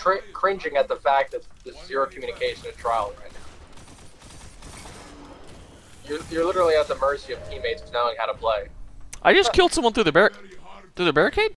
tr cringing at the fact that there's zero communication at trial right now. You're, you're literally at the mercy of teammates knowing how to play. I just killed someone through the bar through the barricade.